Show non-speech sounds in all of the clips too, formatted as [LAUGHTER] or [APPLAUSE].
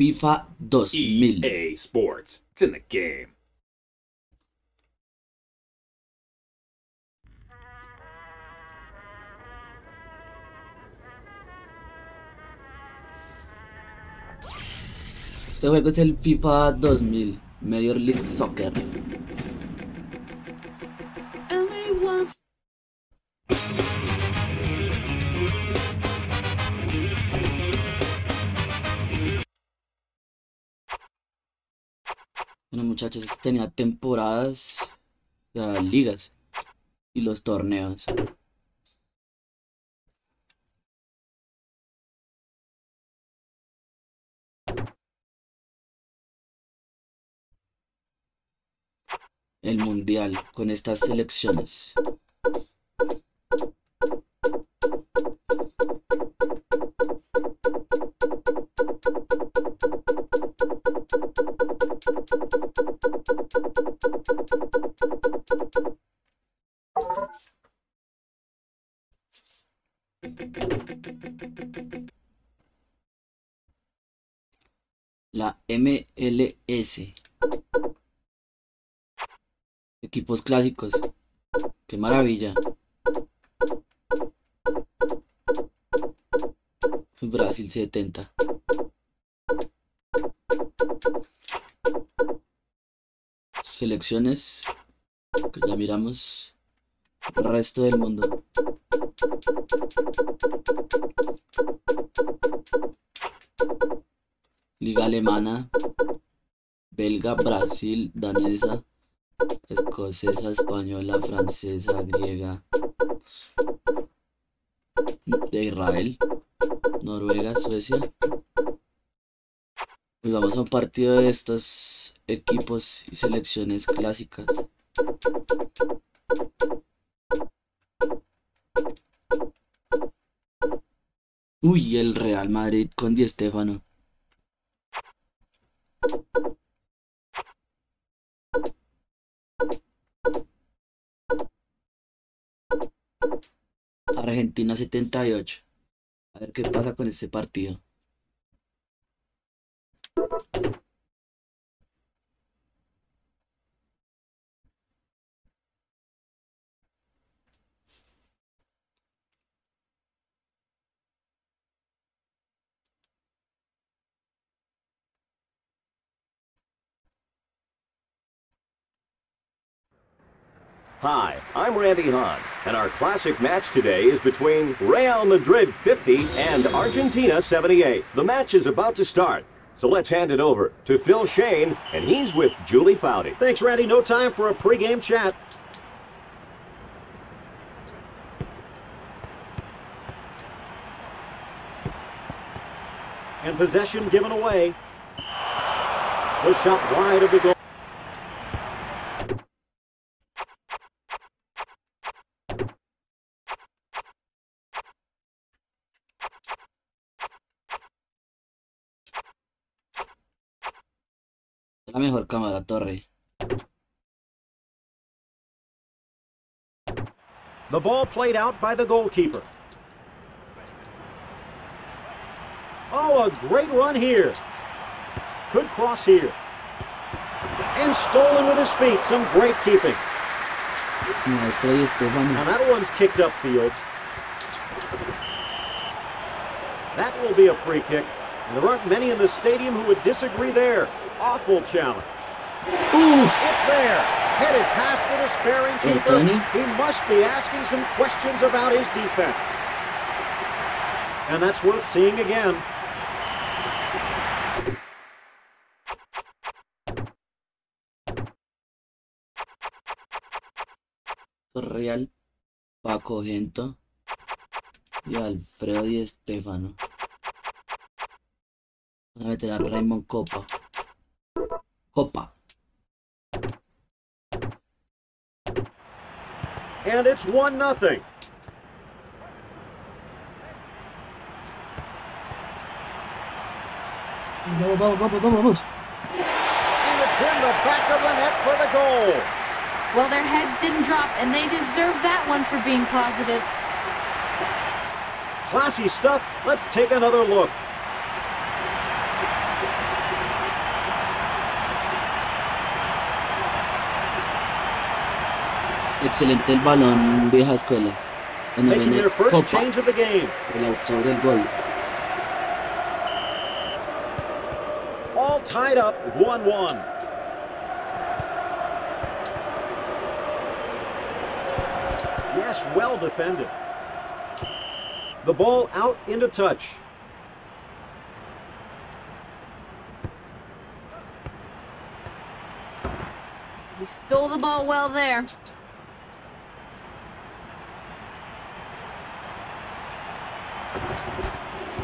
FIFA 2000. EA Sports. It's in the game. Este juego es el FIFA 2000, Major League Soccer. Muchachos, tenía temporadas, ligas y los torneos. El mundial con estas selecciones. La MLS. Equipos clásicos. Qué maravilla. Brasil 70. Selecciones que ya miramos. El resto del mundo. Liga alemana, belga, Brasil, danesa, escocesa, española, francesa, griega, de Israel, Noruega, Suecia. Y vamos a un partido de estos equipos y selecciones clásicas. Uy, el Real Madrid con Di Stéfano. Argentina 78. A ver qué pasa con este partido. Hi, I'm Randy Hahn, and our classic match today is between Real Madrid 50 and Argentina 78. The match is about to start, so let's hand it over to Phil Schoen, and he's with Julie Foudy. Thanks, Randy. No time for a pregame chat. And possession given away. The shot wide of the goal. Mejor cámara, torre. The ball played out by the goalkeeper. Oh, a great run here. Could cross here. And stolen with his feet. Some great keeping. Now that one's kicked upfield. That will be a free kick. And there aren't many in the stadium who would disagree there. Awful challenge. Uf, It's there. Headed past the despairing keeper. He must be asking some questions about his defense. And that's worth seeing again. Real, Paco Gento y Alfredo Di Stéfano. Vamos a meter a Raymond Kopa. Kopa. And it's 1 nothing. Vamos, vamos, vamos, vamos, vamos. And it's in the back of the net for the goal. Well, their heads didn't drop, and they deserve that one for being positive. Classy stuff. Let's take another look. Excelente el balón, vieja escuela. Cuando Making viene their first Kopa, change of the game. el autor del gol. All tied up 1-1. Yes, well defended. The ball out into touch. He stole the ball well there.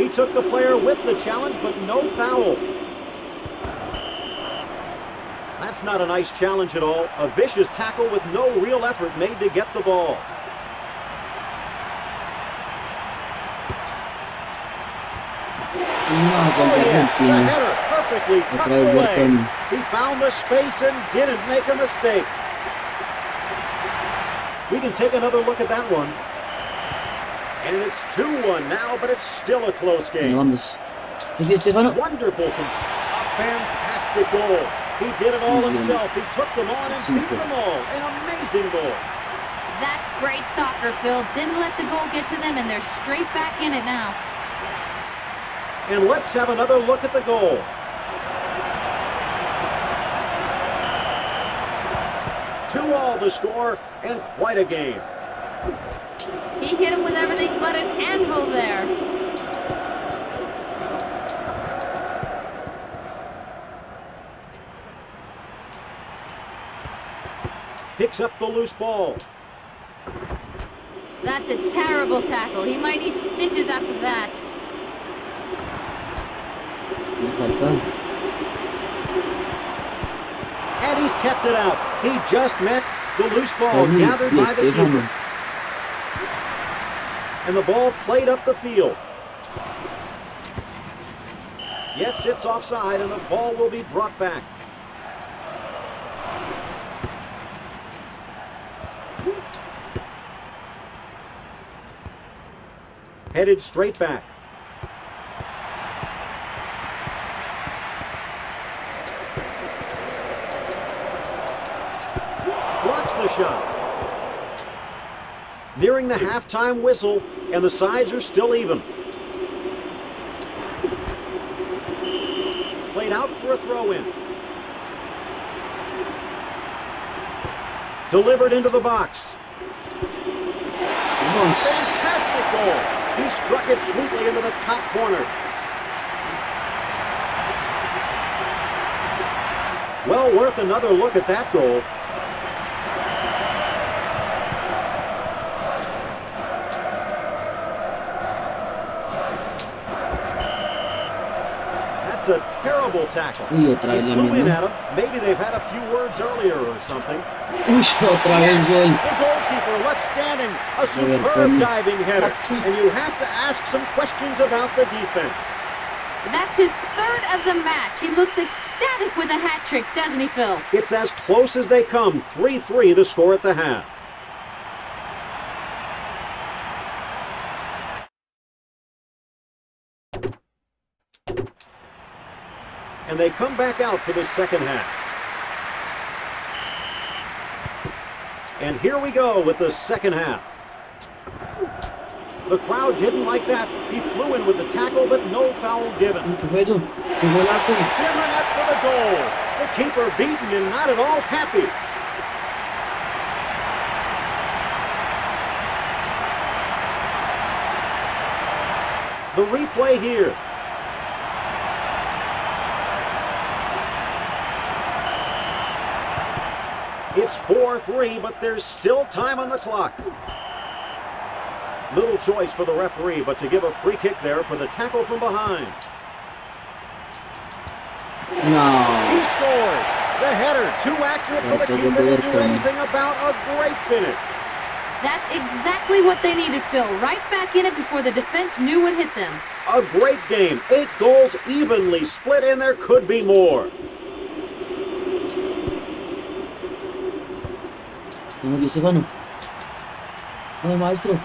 He took the player with the challenge, but no foul. That's not a nice challenge at all. A vicious tackle with no real effort made to get the ball. No, Oh, yes, the header perfectly tucked away. He found the space and didn't make a mistake. We can take another look at that one. And it's 2-1 now, but it's still a close Bueno, game. vamos. ¿Sí, sí, Estefano? Wonderful. com- A fantastic goal. He did it all Muy bien. himself. He took them on and beat them all. An amazing goal. That's great soccer, Phil. Didn't let the goal get to them, and they're straight back in it now. And let's have another look at the goal. Two all the score, and quite a game. He hit him with everything but an anvil there. Picks up the loose ball. That's a terrible tackle. He might need stitches after that. Me falta. And he's kept it out. He just met the loose ball gathered by the Estefano. keeper. And the ball played up the field. Yes, it's offside, and the ball will be brought back. Headed straight back. Blocks the shot. Nearing the halftime whistle, and the sides are still even. Played out for a throw in. Delivered into the box. Vamos. Fantastic goal. He struck it sweetly into the top corner. Well worth another look at that goal. A terrible tackle. Uy, otra vez la misma. Maybe they've had a few words earlier or something. Uy, [LAUGHS] otra vez gol. The goalkeeper left standing. A superb diving header. And you have to ask some questions about the defense. That's his third of the match. He looks ecstatic with a hat trick, doesn't he, Phil? It's as close as they come. 3-3 the score at the half. And they come back out for the second half. And here we go with the second half. The crowd didn't like that. He flew in with the tackle, but no foul given. ¿Qué fue eso? Zimmernet for the goal. The keeper beaten and not at all happy. The replay here. It's 4-3, but there's still time on the clock. Little choice for the referee, but to give a free kick there for the tackle from behind. No. He scored. The header, too accurate for the keeper to do anything about a great finish. That's exactly what they needed, Phil. Right back in it before the defense knew what hit them. A great game. Eight goals evenly split, and there could be more. Vamos, Di Estefano. Vamos, maestro.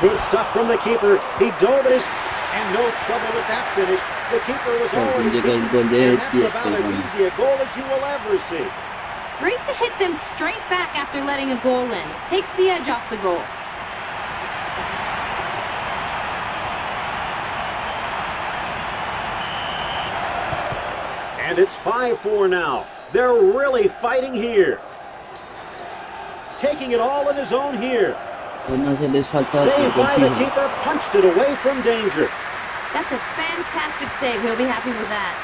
Good stuff from the keeper. He dove at his... And no trouble with that finish. The keeper was Bueno, already llega el beaten, gol de and Di that's about as easy a goal as you will ever see. Great to hit them straight back after letting a goal in. It takes the edge off the goal. And it's 5-4 now. They're really fighting here. Taking it all in his own here. Que no se les falta Saved by the keeper, punched it away from danger. That's a fantastic save. He'll be happy with that.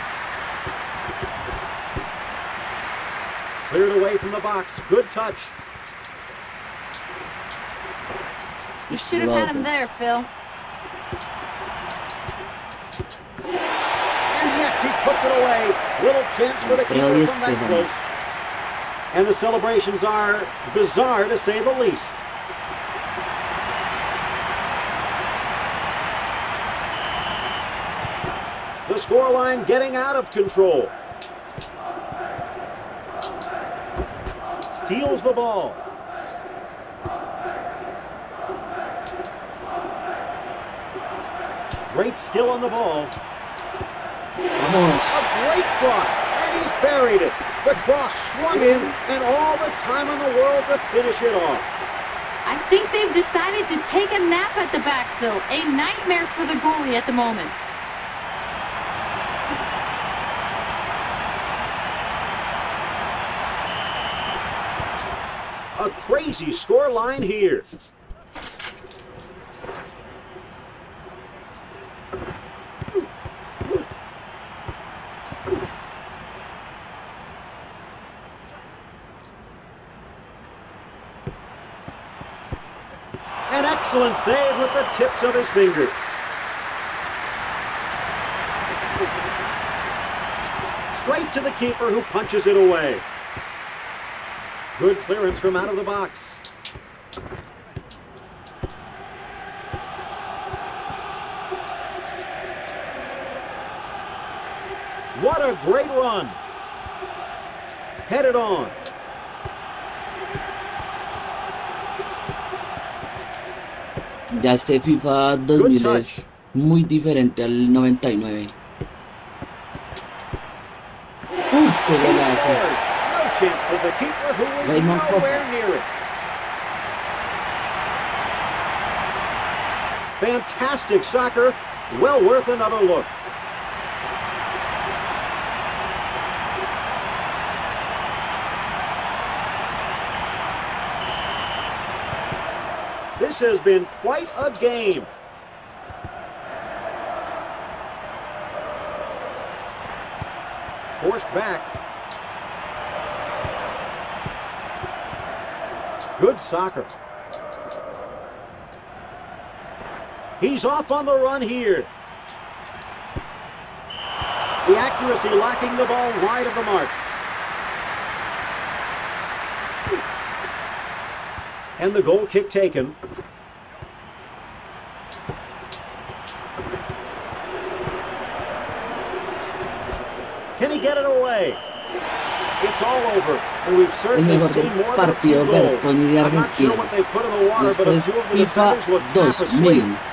Cleared away from the box. Good touch. You should have had him there, Phil. And yes, he puts it away. Little chance for the keeper ahí from that Esteban. close. And the celebrations are bizarre to say the least. The scoreline getting out of control. Steals the ball. Great skill on the ball. A great he's buried it. The cross swung in, and all the time in the world to finish it off. I think they've decided to take a nap at the backfill. A nightmare for the goalie at the moment. A crazy score line here. An excellent save with the tips of his fingers. Straight to the keeper who punches it away. Good clearance from out of the box. What a great run. Headed on. Ya este FIFA 2000 es muy diferente al 99. Uy, qué He golazo. scores. No chance for the keeper who is Raymond Pope. nowhere near it. Fantastic soccer. Well worth another look. This has been quite a game. Forced back. Good soccer. He's off on the run here. The accuracy lacking the ball wide of the mark. And the goal kick taken. Can he get it away? It's all over, and we've certainly mejor seen del more than a few partido goals. Bertoni de not sure what they put in the water, Esto but a es few of the FIFA defenders looked half 2000.